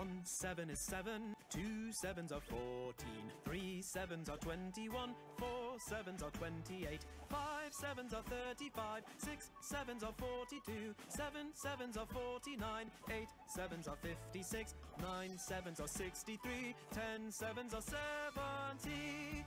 One seven is seven, two sevens are fourteen, three sevens are twenty-one, four sevens are twenty-eight, five sevens are thirty-five, six sevens are forty-two, seven sevens are forty-nine, eight sevens are fifty-six, nine sevens are sixty-three, ten sevens are seventy.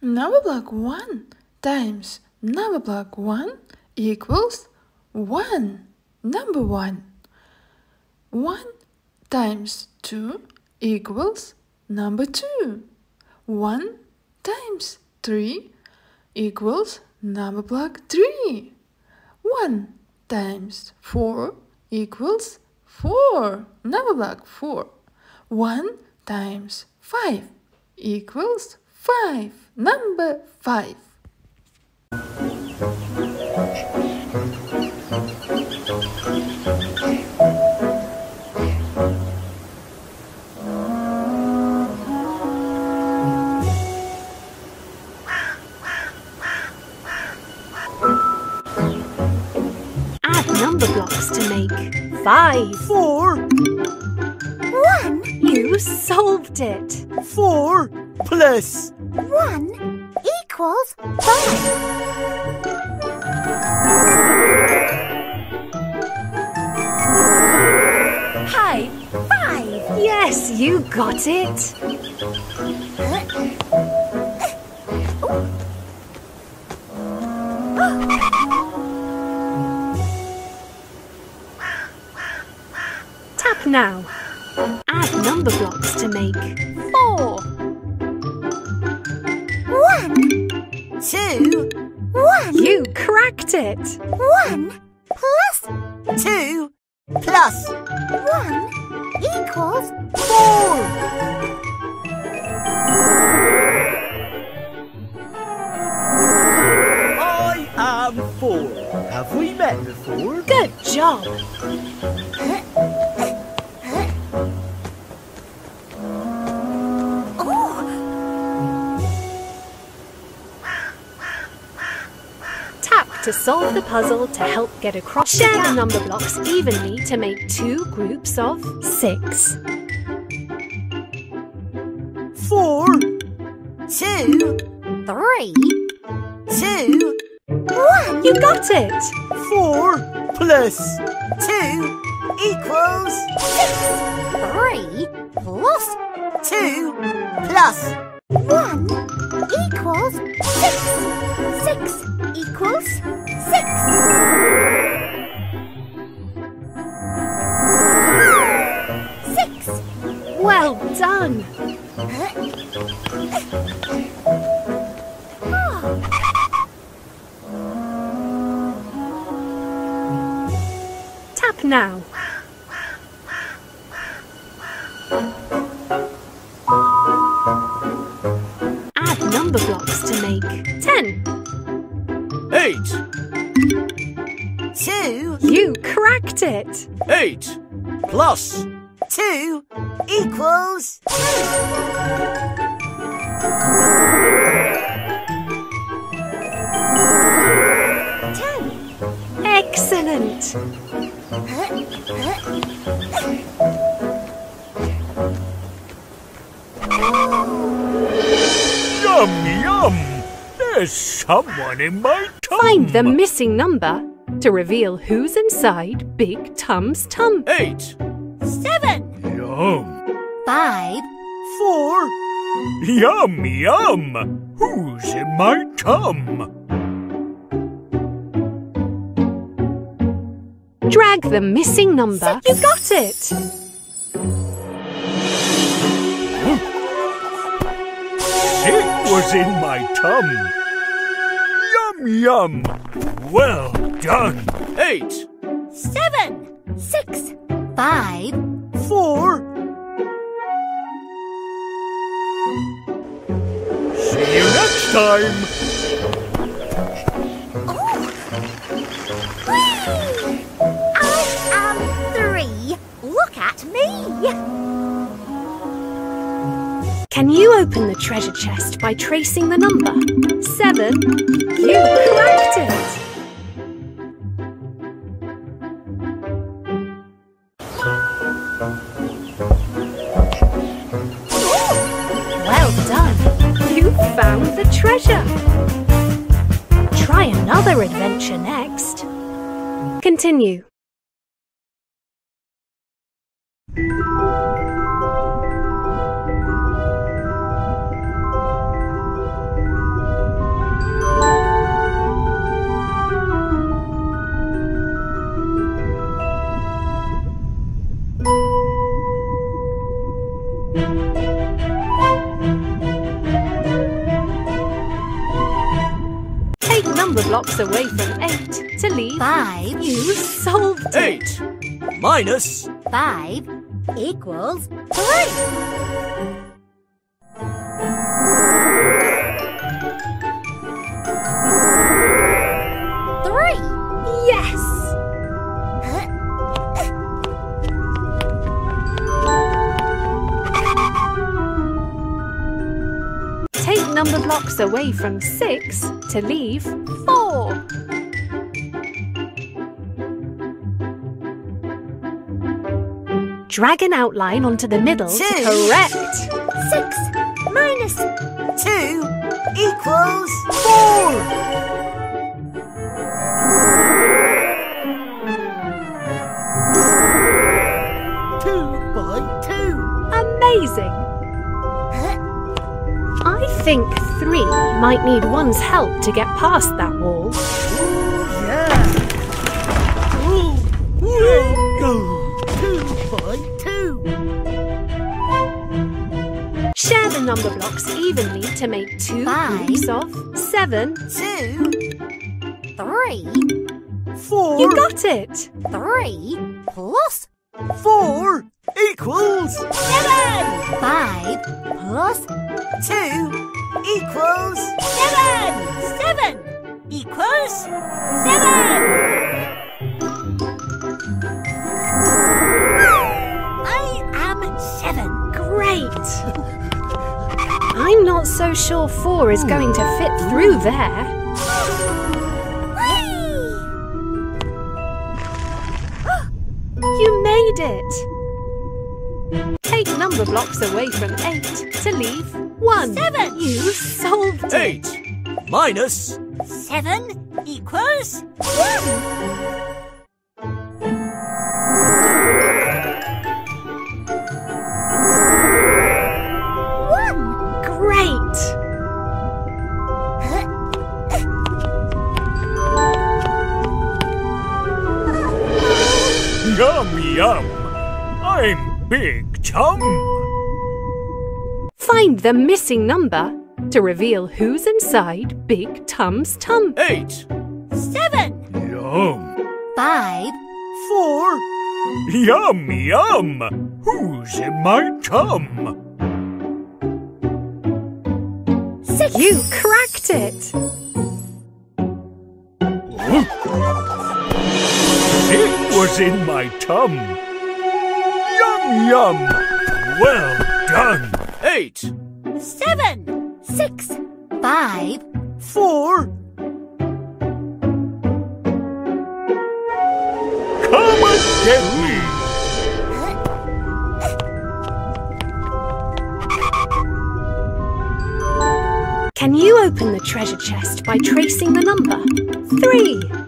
Number block 1 times number block 1 equals 1. Number 1. 1 times 2 equals number 2. 1 times 3 equals number block 3. 1 times 4 equals 4. Number block 4. 1 times 5 equals 5. Number 5. Add number blocks to make five. Four, One. You solved it. four plus One equals five. High five. Yes, you got it. Tap now. Add number blocks to make two, One. You cracked it. One plus two plus one equals four. I am four. Have we met before? good job. To solve the puzzle to help get across. Share the number blocks evenly to make two groups of six. Four, two, Three. two, One. You got it. four plus two equals six. Three plus two plus one equals six. Now. Add number blocks to make ten. Eight, two, You cracked it. eight, plus two equals Ten. Excellent. Yum yum. There's someone in my tum. Find the missing number to reveal who's inside Big Tum's tum. eight, Seven. Yum. Five. Four. Yum yum. Who's in my tum? Drag the missing number. You got it. It was in my tum. Yum yum. Well done. eight, seven, six, five, Four. See you next time. Me. Can you open the treasure chest by tracing the number? Seven. You cracked it! Well done! You found the treasure! Try another adventure next. Continue. Take number blocks away from eight to leave. Five, You solved. Eight. Minus. five equals three. Three. Yes! Take number blocks away from six to leave four. Drag an outline onto the middle to Two. correct. Six minus two equals Four. Two by two. Amazing! I think three might need one's help to get past that wall. The number blocks evenly to make two Five. groups of seven. two, three, Four. You got it! three plus Four equals seven. Five plus two equals seven. Seven equals seven. I am seven. Great! not so sure 4 is going to fit through there. You made it! Take number blocks away from 8 to leave 1. 7! You solved it! 8 minus 7 equals 1! Yum yum. I'm Big Tum. Find the missing number to reveal who's inside Big Tum's tum. Eight. Seven. Yum. Five. Four. Yum yum. Who's in my tum? Six. You cracked it! Was in my tum. Yum yum. Well done. Eight. Seven. Six. Five. Four. Come and get me. Can you open the treasure chest by tracing the number? Three!